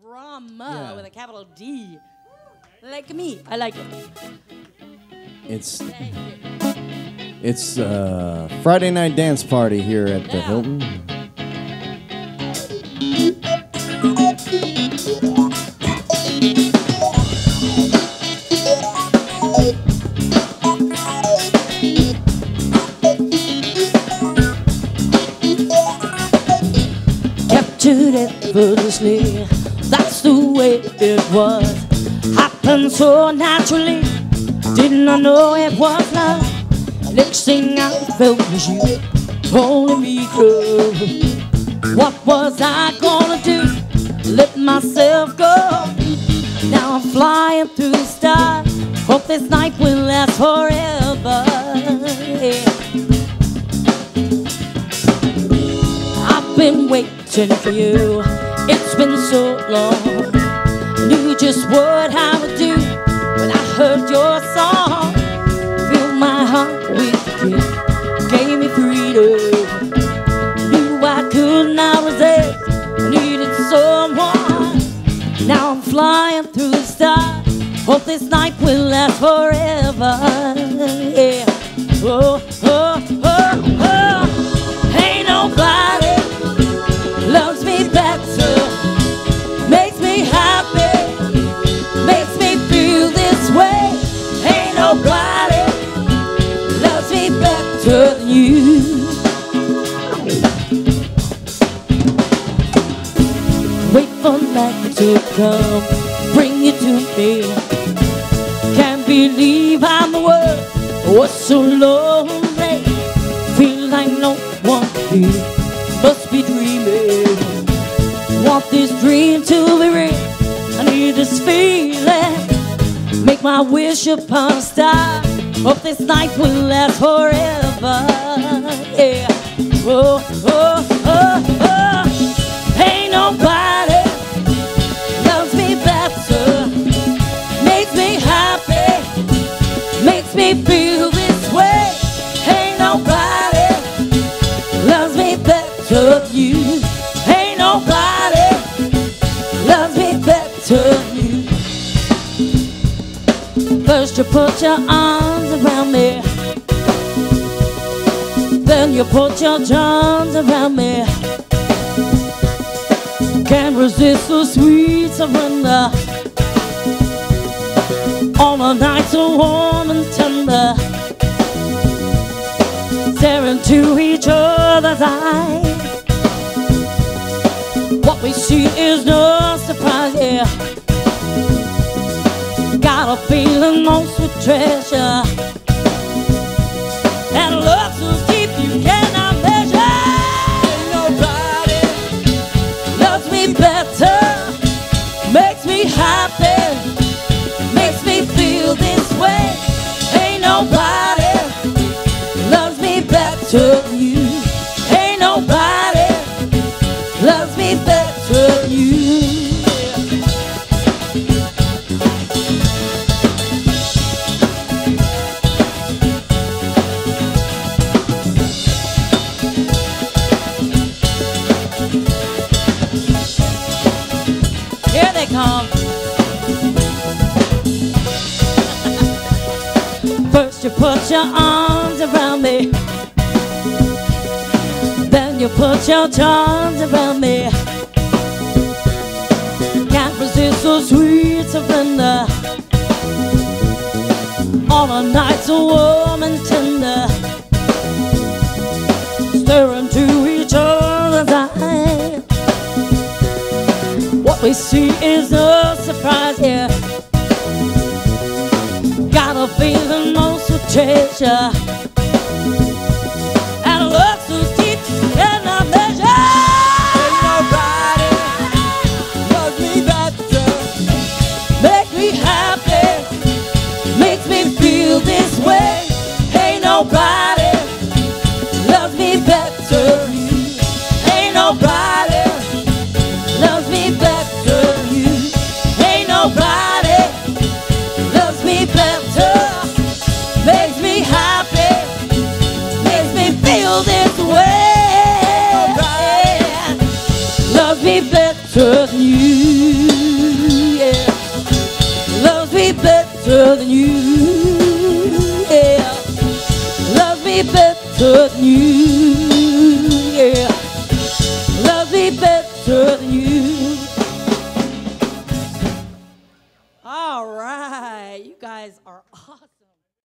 drama Yeah. with a capital D. Like me. I like it. It's it's uh, Friday night dance party here at the Yeah. Hilton. captured effortlessly. That's the way it was. Happened so naturally. Didn't I know it was love? Next thing I felt was you holding me close. What was I gonna do? Let myself go. Now I'm flying through the stars. Hope this night will last forever. Yeah. I've been waiting for you. It's been so long. Knew just what I would do when I heard your song. Filled my heart with you. Gave me freedom. Knew I could not resist. Needed someone. Now I'm flying through the stars. Hope this night will last forever. Yeah. Oh, oh, oh, oh. To come, bring it to me. Can't believe I'm the one was so lonely. Feel like no one here must be dreaming. Want this dream to be real. I need this feeling. Make my wish upon a star. Hope this night will last forever. Yeah. Oh, oh, oh, oh. Me feel this way. Ain't nobody loves me better than you. Ain't nobody loves me better than you. First you put your arms around me. Then you put your arms around me. Can't resist the sweet surrender. All the nights so warm and tender. Staring into each other's eyes. What we see is no surprise, yeah. Got a feeling most with treasure. Come. First you put your arms around me. Then you put your arms around me. Can't resist so sweet surrender. All the nights so warm and tender. Staring to we see is no surprise here. Got a feeling most of treasure. Better than you. Yeah. Love me better than you.